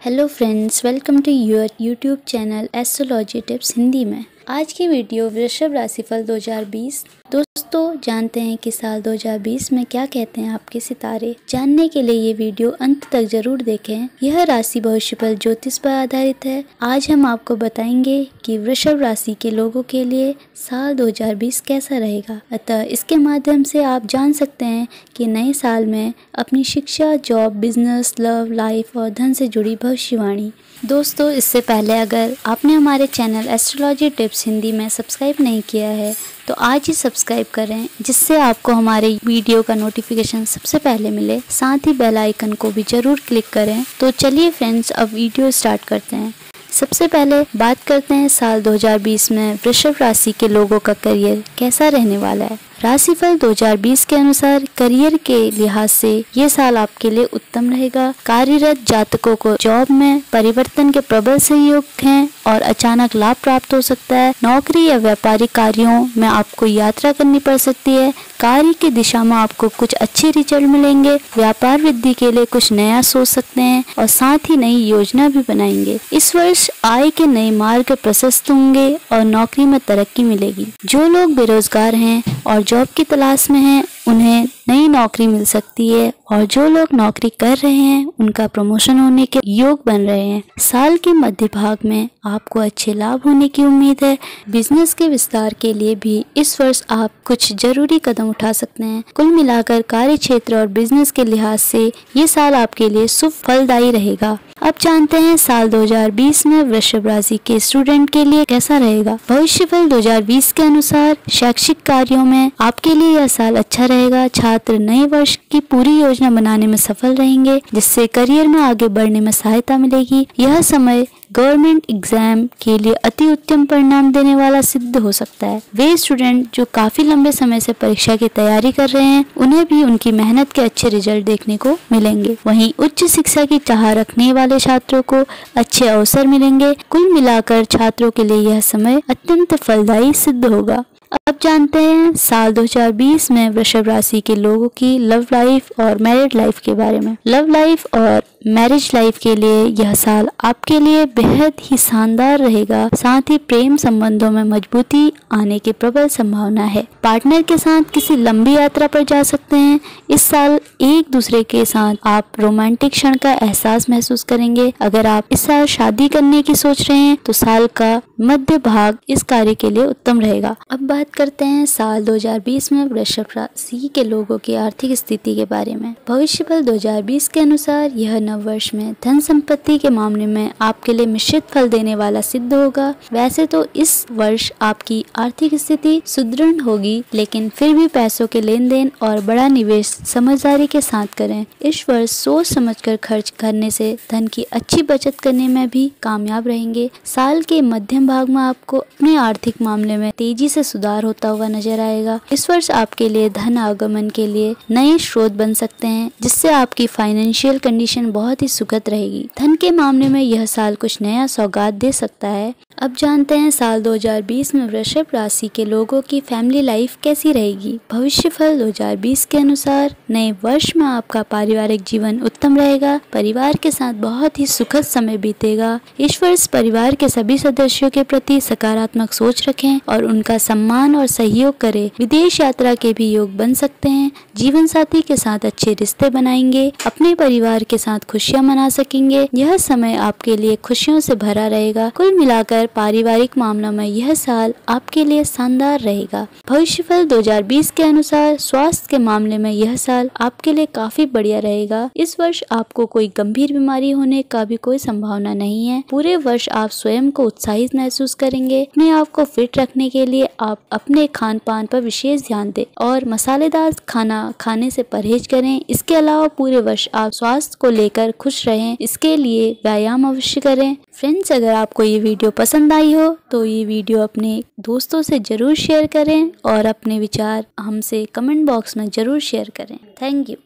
Hello friends welcome to your YouTube channel astrology tips Hindi में। आज की video वृषभ राशिफल 2020 दोस्तों, जानते हैं कि साल 2020 में क्या कहते हैं आपके सितारे? जानने के लिए ये वीडियो अंत तक ज़रूर देखें। यह राशि भविष्यफल ज्योतिष पर आधारित है। आज हम आपको बताएँगे कि वृषभ राशि के लोगों के लिए साल 2020 कैसा रहेगा। अतः इसके माध्यम से आप जान सकते हैं कि नए साल में अपनी शिक्षा, जॉब, बिज़नेस, लव, लाइफ और धन से जुड़ी भविष्यवाणी। दोस्तों, इससे पहले अगर आपने हमारे चैनल एस्ट्रोलॉजी टिप्स हिंदी में सब्सक्राइब नहीं किया है तो आज ही सब्सक्राइब करें, जिससे आपको हमारे वीडियो का नोटिफिकेशन सबसे पहले मिले। साथ ही बेल आइकन को भी ज़रूर क्लिक करें। तो चलिए फ्रेंड्स अब वीडियो स्टार्ट करते हैं। सबसे पहले बात करते हैं साल 2020 में वृषभ राशि के लोगों का करियर कैसा रहने वाला है। राशिफल 2020 के अनुसार करियर के लिहाज से ये साल आपके लिए उत्तम रहेगा। कार्यरत जातकों को जॉब में परिवर्तन के प्रबल सहयोग हैं। और अचानक लाभ प्राप्त हो सकता है। नौकरी या व्यापारिक कार्यों में आपको यात्रा करनी पड़ सकती है। कार्य की दिशा में आपको कुछ अच्छे रिज़ल्ट मिलेंगे। व्यापार वृद्धि के लिए कुछ नया सोच सकते हैं और साथ ही नई योजना भी बनाएँगे। इस वर्ष आय के नए मार्ग प्रशस्त होंगे और नौकरी में तरक्की मिलेगी। जो लोग बेरोजगार हैं और जॉब की तलाश में हैं, उन्हें नई नौकरी मिल सकती है और जो लोग नौकरी कर रहे हैं, उनका प्रमोशन होने के योग बन रहे हैं। साल के मध्य भाग में आपको अच्छे लाभ होने की उम्मीद है। बिज़नेस के विस्तार के लिए भी इस वर्ष आप कुछ ज़रूरी कदम उठा सकते हैं। कुल मिलाकर कार्य क्षेत्र और बिज़नेस के लिहाज से ये साल आपके लिए शुभ फलदायी रहेगा। अब जानते हैं, साल 2020 में वृषभ राशि के स्टूडेंट के लिए कैसा रहेगा? भविष्यफल 2020 के अनुसार शैक्षिक कार्यों में आपके लिए यह साल अच्छा रहेगा। छात्र नए वर्ष की पूरी योजना बनाने में सफल रहेंगे, जिससे करियर में आगे बढ़ने में सहायता मिलेगी। यह समय गवर्नमेंट एग्ज़ाम के लिए अति उत्तम परिणाम देने वाला सिद्ध हो सकता है। वे स्टूडेंट जो काफ़ी लंबे समय से परीक्षा की तैयारी कर रहे हैं, उन्हें भी उनकी मेहनत के अच्छे रिज़ल्ट देखने को मिलेंगे। वहीं उच्च शिक्षा की चाह रखने वाले छात्रों को अच्छे अवसर मिलेंगे। कुल मिलाकर छात्रों के लिए यह समय अत्यंत फलदायी सिद्ध होगा। अब जानते हैं, साल 2020 में वृषभ राशि के लोगों की लव लाइफ और मैरिड लाइफ के बारे में। लव लाइफ और मैरिज लाइफ के लिए यह साल आपके लिए बेहद ही शानदार रहेगा। साथ ही प्रेम संबंधों में मजबूती आने की प्रबल संभावना है। पार्टनर के साथ किसी लंबी यात्रा पर जा सकते हैं। इस साल एक दूसरे के साथ आप रोमांटिक क्षण का एहसास महसूस करेंगे। अगर आप इस साल शादी करने की सोच रहे हैं तो साल का मध्य भाग इस कार्य के लिए उत्तम रहेगा। अब बात करते हैं साल 2020 में वृषभ राशि के लोगों की आर्थिक स्थिति के बारे में। भविष्य फल 2020 के अनुसार यह नव वर्ष में धन संपत्ति के मामले में आपके लिए मिश्रित फल देने वाला सिद्ध होगा। वैसे तो इस वर्ष आपकी आर्थिक स्थिति सुदृढ़ होगी, लेकिन फिर भी पैसों के लेन देन और बड़ा निवेश समझदारी के साथ करें। इस वर्ष सोच समझकर खर्च करने से धन की अच्छी बचत करने में भी कामयाब रहेंगे। साल के मध्यम भाग में आपको अपने आर्थिक मामले में तेज़ी से सुधार होता हुआ नज़र आएगा। इस वर्ष आपके लिए धन आगमन के लिए नए स्रोत बन सकते हैं, जिससे आपकी फाइनेंशियल कंडीशन बहुत ही सुखद रहेगी। धन के मामले में यह साल कुछ नया सौगात दे सकता है। अब जानते हैं साल 2020 में वृषभ राशि के लोगों की फैमिली लाइफ कैसी रहेगी। भविष्य फल 2020 के अनुसार नए वर्ष में आपका पारिवारिक जीवन उत्तम रहेगा, परिवार के साथ बहुत ही सुखद समय बीतेगा। इस वर्ष परिवार के सभी सदस्यों के प्रति सकारात्मक सोच रखें और उनका सम्मान और सहयोग करें। विदेश यात्रा के भी योग बन सकते हैं। जीवन साथी के साथ अच्छे रिश्ते बनाएँगे, अपने परिवार के साथ खुशियाँ मना सकेंगे। यह समय आपके लिए खुशियों से भरा रहेगा। कुल मिलाकर पारिवारिक मामलों में यह साल आपके लिए शानदार रहेगा। भविष्यफल 2020 के अनुसार स्वास्थ्य के मामले में यह साल आपके लिए काफ़ी बढ़िया रहेगा। इस वर्ष आपको कोई गंभीर बीमारी होने का भी कोई संभावना नहीं है। पूरे वर्ष आप स्वयं को उत्साहित महसूस करेंगे। अपने आप को फिट रखने के लिए आप अपने खान पान पर विशेष ध्यान दें और मसालेदार खाना खाने से परहेज करें। इसके अलावा पूरे वर्ष आप स्वास्थ्य को लेकर खुश रहें। इसके लिए व्यायाम अवश्य करें। फ्रेंड्स अगर आपको ये वीडियो पसंद आई हो तो ये वीडियो अपने दोस्तों से ज़रूर शेयर करें और अपने विचार हमसे कमेंट बॉक्स में ज़रूर शेयर करें। Thank you